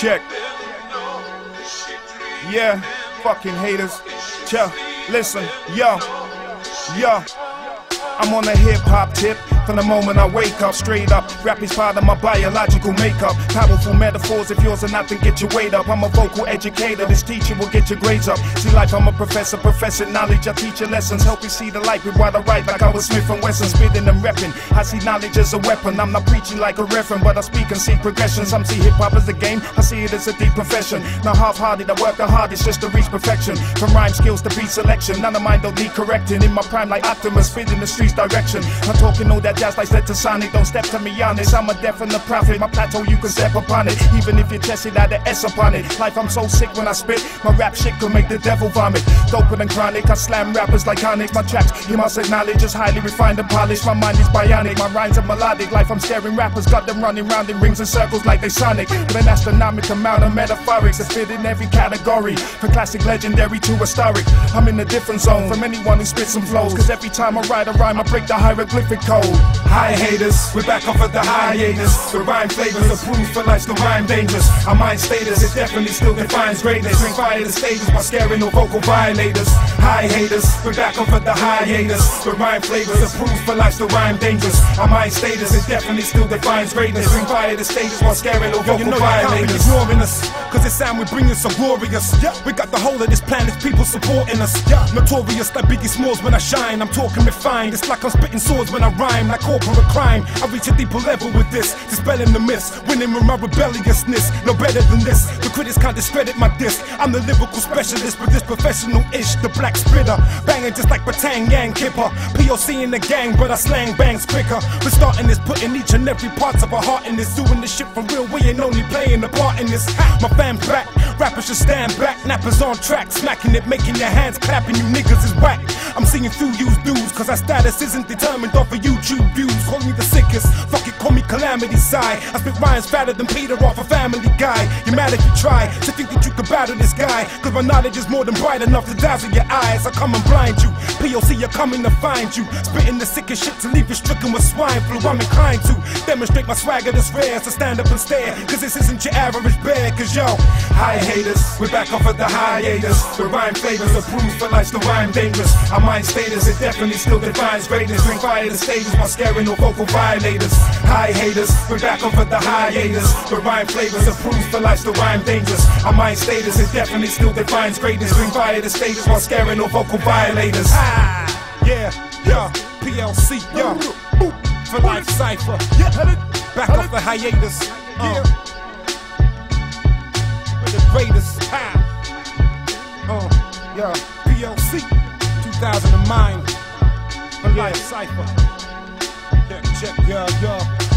check. Yeah, fucking haters. Cha, listen, yo, yo. I'm on a hip hop tip from the moment I wake up. Straight up, rap is part of my biological makeup. Powerful metaphors, if yours are not, then get your weight up. I'm a vocal educator, this teacher will get your grades up. See life, I'm a professor, professor knowledge. I teach you lessons, help you see the light with what I write, like I was Smith and Wesson, spitting and repping. I see knowledge as a weapon. I'm not preaching like a reverend, but I speak and see progression. Some see hip hop as a game, I see it as a deep profession. Not half-hearted, I work the hardest just to reach perfection. From rhyme skills to beat selection, none of mine don't need correcting. In my prime, like Optimus, spitting the streets direction. I'm talking all that jazz like said to Sonic. Don't step to me honest. I'm a definite prophet. My plateau, you can step upon it. Even if you test it, add the S upon it. Life, I'm so sick when I spit. My rap shit could make the devil vomit. Doper than chronic. I slam rappers like Onyx. My tracks, you must acknowledge, is highly refined and polished. My mind is bionic. My rhymes are melodic. Life, I'm staring rappers. Got them running round in rings and circles like they Sonic. With an astronomical amount of metaphorics that fit in every category. From classic, legendary to historic. I'm in a different zone from anyone who spits some flows. Cause every time I write a rhyme, I break the hieroglyphic code. Hi haters, we're back off of the hiatus. The rhyme flavors, the proof for life's the rhyme dangerous. Our mind status, it definitely still defines greatness. Bring fire to stages by scaring no vocal violators. Hi haters, we're back off of the hiatus. The rhyme flavors, the proof for life's the rhyme dangerous. Our mind status, it definitely still defines greatness. Bring fire to stages while scaring no vocal you know violators. You can't be ignoring us, cause this sound we bring is so glorious. We got the whole of this planet's people supporting us. Notorious like Biggie Smalls when I shine. I'm talking refined. It's like I'm spitting swords when I rhyme, like corporate crime. I reach a deeper level with this, dispelling the myths, winning with my rebelliousness. No better than this. The critics can't discredit my disc. I'm the lyrical specialist with this professional ish, the black spitter. Banging just like Batang Yang Kipper. POC in the gang, but I slang bangs quicker. We're starting this, putting each and every part of our heart in this. Doing this shit for real, we ain't only playing a part in this. My fam's back, rappers should stand back. Nappa's on track, smacking it, making your hands clapping. You niggas is whack. I'm seeing through you's dudes, cause our status isn't determined off of YouTube views. Call me the sickest, fuck it, call me Calamity Side. I spit rhymes fatter than Peter off a family guy. You're mad if you try to think that you can battle this guy, cause my knowledge is more than bright enough to dazzle your eyes. I come and blind you. POC, you're coming to find you. Spitting the sickest shit to leave you stricken with swine flu. I'm inclined to demonstrate my swagger that's rare. So stand up and stare, cause this isn't your average bear. Cause yo, Hi haters, we're back off of the hiatus. The rhyme flavors, proof for life's the rhyme dangerous. Our mind status, it definitely still defines greatness. Bring fire to stages while scaring no vocal violators. Hi haters, we're back off of the hiatus. The rhyme flavors, the proof for life's the rhyme dangerous. Our mind status, is definitely still defines greatness. Bring fire to stages while scaring no vocal violators. ah, yeah, yeah, PLC, yeah. Phi Life Cypher, back off the hiatus. Uh. We're the greatest. Ah. Uh, yeah, PLC, 2009. Phi Life Cypher. Yeah, check, yeah, yeah.